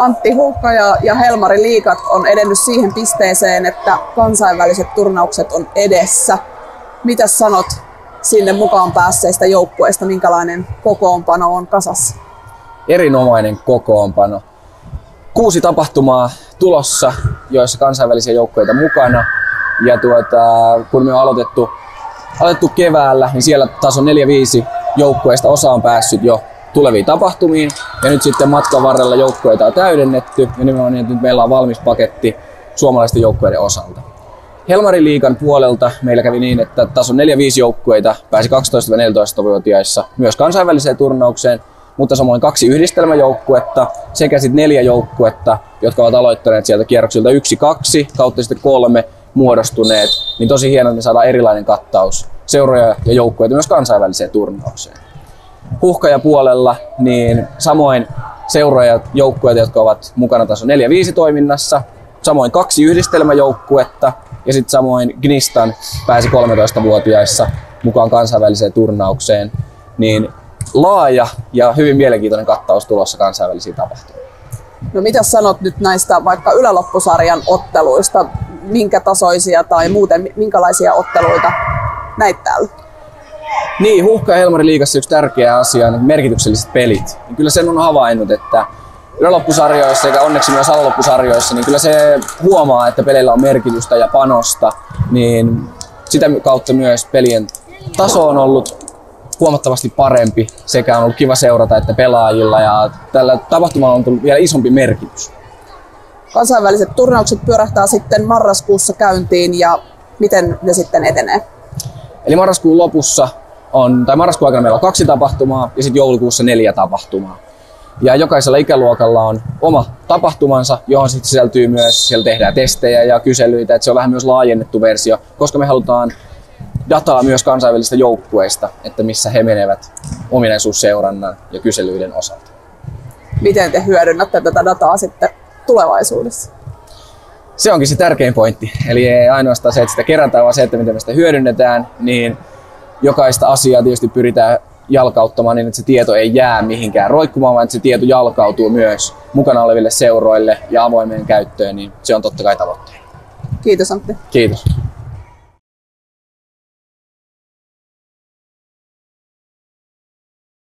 Antti Hulkka ja, ja Helmari Liikat on edennyt siihen pisteeseen, että kansainväliset turnaukset on edessä. Mitä sanot sinne mukaan päässeistä joukkueista, minkälainen kokoonpano on kasassa? Erinomainen kokoonpano. Kuusi tapahtumaa tulossa, joissa kansainvälisiä joukkueita mukana. Ja tuota, kun me on aloitettu, aloitettu keväällä, niin siellä taso 4-5 joukkueista osa on päässyt jo tuleviin tapahtumiin. Ja nyt sitten matkan varrella joukkueita on täydennetty ja nimenomaan niin, että nyt meillä on valmis paketti suomalaisten joukkueiden osalta. Helmarin liikan puolelta meillä kävi niin, että taso 4-5 joukkueita pääsi 12-14-vuotiaissa myös kansainväliseen turnaukseen, mutta samoin kaksi yhdistelmäjoukkuetta sekä sitten neljä joukkuetta, jotka ovat aloittaneet sieltä kierroksilta 1-2 kautta sitten kolme muodostuneet, niin tosi hienoa, että saadaan erilainen kattaus seuroja ja joukkueita myös kansainväliseen turnaukseen. Puolella, niin samoin seuroja ja joukkueita, jotka ovat mukana taso 4-5 toiminnassa, samoin kaksi yhdistelmäjoukkuetta ja sitten samoin Gnistan pääsi 13-vuotiaissa mukaan kansainväliseen turnaukseen, niin laaja ja hyvin mielenkiintoinen kattaus tulossa kansainvälisiin tapahtumiin. No mitä sanot nyt näistä vaikka yläloppusarjan otteluista? Minkä tasoisia tai muuten minkälaisia otteluita näit täällä? Niin, Huhka ja Helmari liigassa yksi tärkeä asia on merkitykselliset pelit. Niin kyllä sen on havainnut, että yläloppusarjoissa eikä onneksi myös alaloppusarjoissa, niin kyllä se huomaa, että peleillä on merkitystä ja panosta, niin sitä kautta myös pelien taso on ollut huomattavasti parempi sekä on ollut kiva seurata että pelaajilla ja tällä tapahtumalla on tullut vielä isompi merkitys. Kansainväliset turnaukset pyörähtää sitten marraskuussa käyntiin ja miten ne sitten etenee? Eli marraskuun lopussa on, tai marraskuun aikana meillä on kaksi tapahtumaa ja sitten joulukuussa neljä tapahtumaa. Ja jokaisella ikäluokalla on oma tapahtumansa, johon sitten sisältyy myös, siellä tehdään testejä ja kyselyitä, että se on vähän myös laajennettu versio, koska me halutaan dataa myös kansainvälisistä joukkueista, että missä he menevät ominaisuusseurannan ja kyselyiden osalta. Miten te hyödynnätte tätä dataa sitten tulevaisuudessa? Se onkin se tärkein pointti. Eli ei ainoastaan se, että sitä kerätään, vaan se, että miten me sitä hyödynnetään, niin jokaista asiaa tietysti pyritään jalkauttamaan niin, että se tieto ei jää mihinkään roikkumaan, vaan että se tieto jalkautuu myös mukana oleville seuroille ja avoimeen käyttöön, niin se on totta kai tavoitteena. Kiitos Antti. Kiitos.